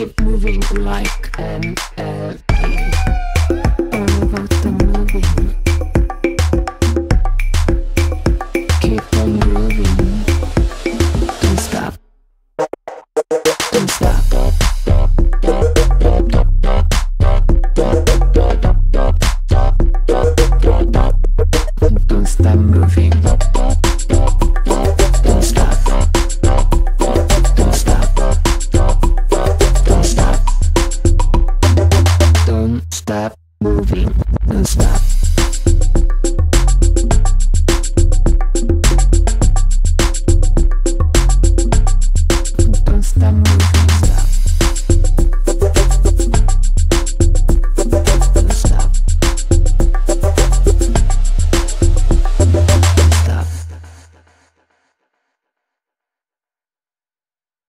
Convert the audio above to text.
keep moving like an LP. All about the moving. Keep on moving. Don't stop. Don't stop. moving and stuff.